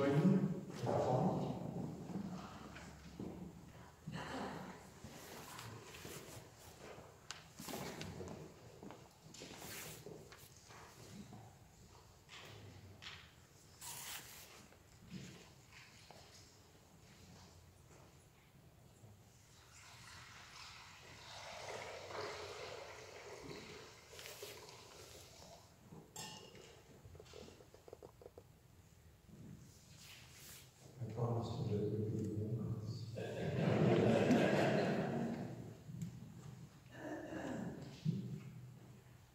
join me in the song? I promise to live with you in Christ.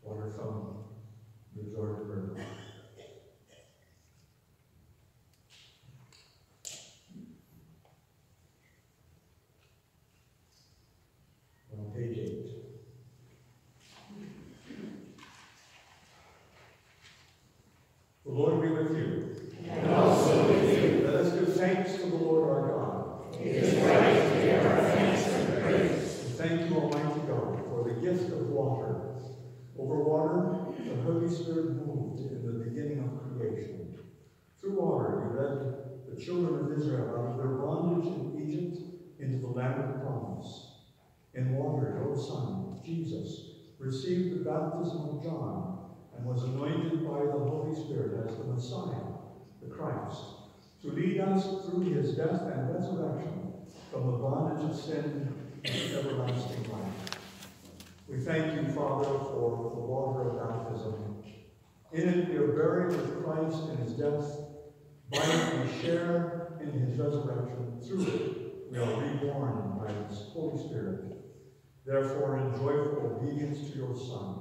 Water from the Jordan River. On page eight. The Lord be with you. Let us give thanks to the Lord our God. It is right to give our thanks and praise. Thank you, Almighty God, for the gift of water. Over water, the Holy Spirit moved in the beginning of creation. Through water, you led the children of Israel out of their bondage in Egypt into the land of promise. In water, your Son, Jesus, received the baptism of John and was anointed by the Holy Spirit as the Messiah, the Christ, to lead us through his death and resurrection from the bondage of sin to everlasting life. We thank you, Father, for the water of baptism. In it we are buried with Christ in his death. By it we share in his resurrection. Through it we are reborn by his Holy Spirit. Therefore, in joyful obedience to your Son,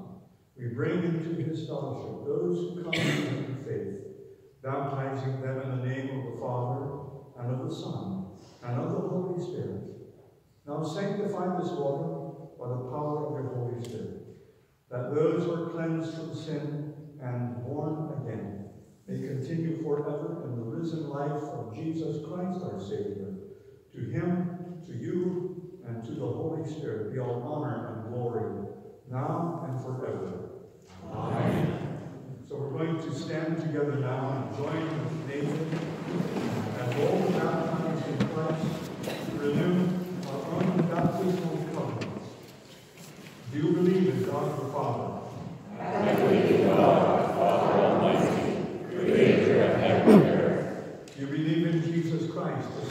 we bring into his fellowship those who come to him in faith, baptizing them in the name of the Father, and of the Son, and of the Holy Spirit. Now sanctify this water by the power of your Holy Spirit, that those who are cleansed from sin and born again may continue forever in the risen life of Jesus Christ our Savior. To him, to you, and to the Holy Spirit be all honor and glory, now and forever. Amen. So we're going to stand together now and join with Nathan as all the baptized in Christ to renew our own baptismal covenants. Do you believe in God the Father? Do you believe in Jesus Christ, the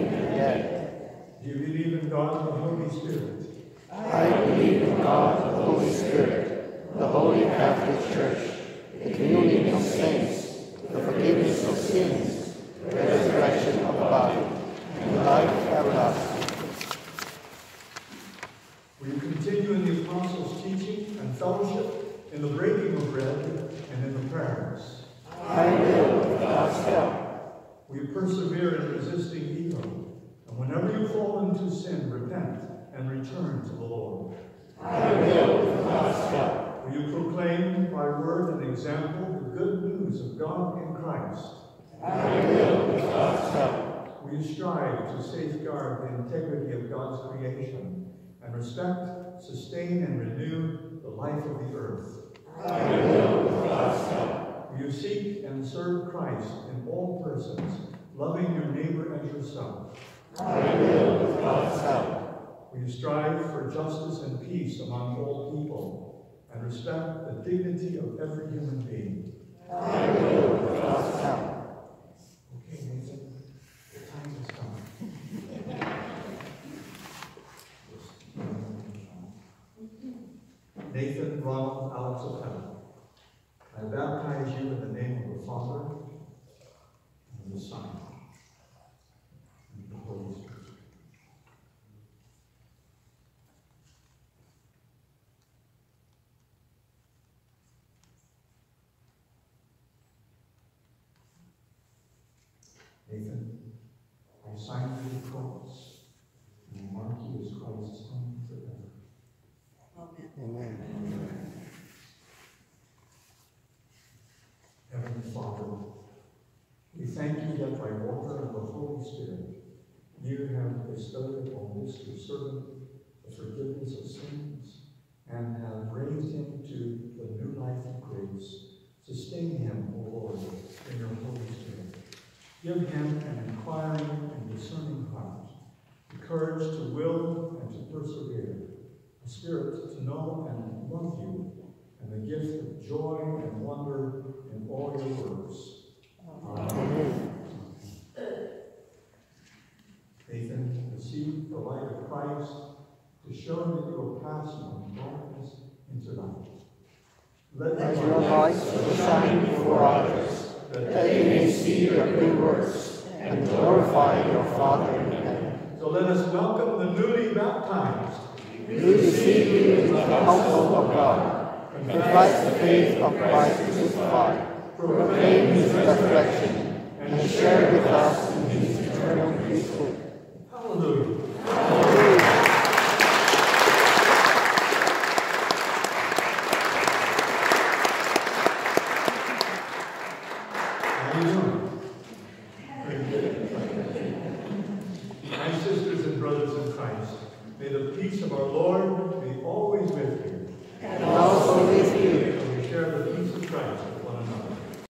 Do you believe in God the Holy Spirit? I believe in God, the Holy Spirit, the Holy Catholic Church, the communion of saints, the forgiveness of sins, the resurrection of the body, and the life everlasting. We continue in the apostles' teaching and fellowship, in the breaking of bread, and in the prayers? I will, with God's help. You persevere in resisting evil? And whenever you fall into sin, repent and return to the Lord. I will, with God's help. Will you proclaim by word and example the good news of God in Christ? I will, with God's help. Will you strive to safeguard the integrity of God's creation and respect, sustain, and renew the life of the earth? I will, with God's help. You seek and serve Christ in all persons, loving your neighbor as yourself? I will, with God's help. You strive for justice and peace among all people and respect the dignity of every human being? I will, with God's help. Okay, Nathan, the time has come. Nathan Ronald Alex O'Connor, I baptize you in the name of the Father, and the Son, and the Holy Spirit. Nathan, I sign you the cross and mark you as Christ's own forever. Amen. Amen. Heavenly Father, we thank you that by water of the Holy Spirit, you have bestowed upon this your servant the forgiveness of sins and have raised him to the new life of grace. Sustain him, O Lord, in your Holy Spirit. Give him an inquiring and discerning heart, the courage to will and to persevere, a spirit to know and love you, and the gift of joy and wonder in all your works. Amen. Nathan, receive the light of Christ to show that you will pass from darkness into light. Let Let your light shine before others, that they may see your good works and glorify your Father in heaven. So let us welcome the newly baptized. We receive you in the household of God. Confess the faith of Christ crucified, proclaim his resurrection, and share with us in his eternal priesthood. Hallelujah. Hallelujah. brothers in Christ. May the peace of our Lord be always with you. And also with you. And we share the peace of Christ.